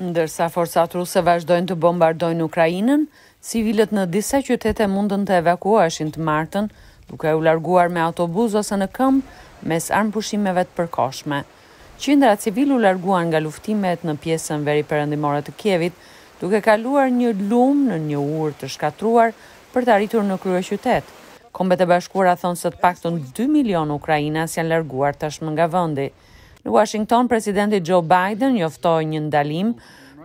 Ndërsa forcat ruse vazhdojnë të bombardojnë Ukrainën, civilët në disa qytete mundën të evakuoheshin të martën, duke u larguar me autobuzë ose në këmbë, mes armëpushimeve të përkohshme. Qindra civilë u larguan nga luftimet në pjesën veriperëndimore të Kievit, duke kaluar një lumë nën një urë të shkatërruar për të arritur në kryeqytet. Kombet e Bashkuara thonë se të paktën dy milionë ukrainas janë larguar tashmë nga vendi. Në Uashington, presidenti Joe Biden njoftoi një ndalim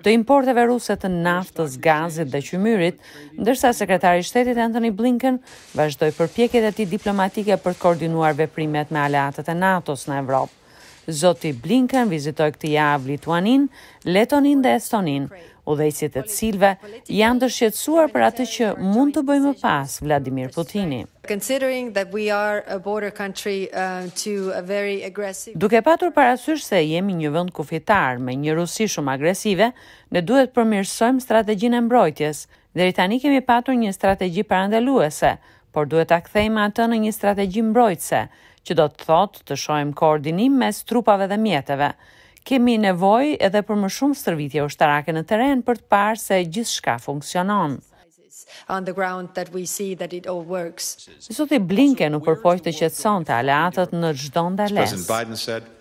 të importeve ruse të naftës, gazit dhe qymyrit, ndërsa sekretari i shtetit Anthony Blinken vazhdoi përpjekjet e tij diplomatike për të koordinuar veprimet me aleatët e NATO-s në Evropë. Zoti Blinken vizitoi këtë javë Lituaninë, Letoninë dhe Estoninë, udhëheqësit e të cilëve janë të shqetësuar për atë që mund të bëjë më pas Vladimir Putini. Duke patur parasysh se jemi një vend kufitar me një Rusi shumë agresive, ne duhet të përmirësojmë strategjinë e mbrojtjes. Deri tani kemi patur një strategji parandaluese, por duhet ta kthejmë atë në një strategji mbrojtëse, që do të thotë të shohim koordinim mes trupave dhe mjeteve. Kemi nevojë edhe për më shumë stërvitje ushtarake në terren për të parë se gjithçka funksionon. Zoti Blinken u përpoq të qetësonte aleatët në çdo ndalesë.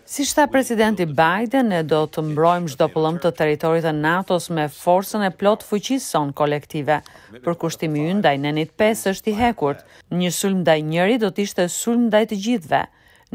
Siç tha Presidenti Biden, ne do të mbrojmë çdo pëllëmbë të territorit të NATO-s me forcën e plotë të fuqisë sonë kolektive. Përkushtimi ynë ndaj nenit pesë është i hekurt. Një sulm ndaj njëri do të ishte sulm ndaj të gjithëve.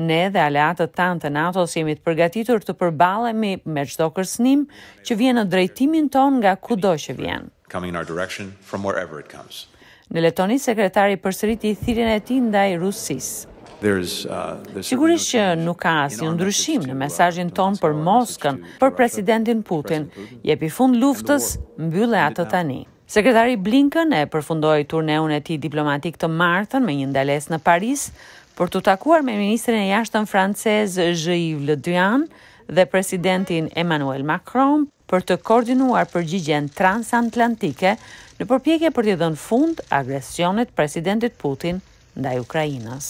Ne dhe aleatët tanë të NATO-s jemi të përgatitur të përballemi me çdo kërcënim që vjen në drejtimin tonë nga kudo që vjen. coming in our direction from wherever it comes. Në Letoni, sekretari përsëriti thirrjen e tij ndaj Rusisë. Uh, Sigurisht që nuk ka asnjë ndryshim në mesazhin tonë për Moskën, për presidentin Putin, jepi fund luftës, mbylle atë tani. Sekretari Blinken e përfundoi turneun e tij diplomatik të martën me një ndalesë në Paris për t'u takuar me ministrin e Jashtëm francez Jean-Yves Le Drian dhe presidentin Emmanuel Macron për të koordinuar përgjigjen transatlantike në përpjekje për t'i dhënë fund agresionit të Presidentit Putin ndaj Ukrainës.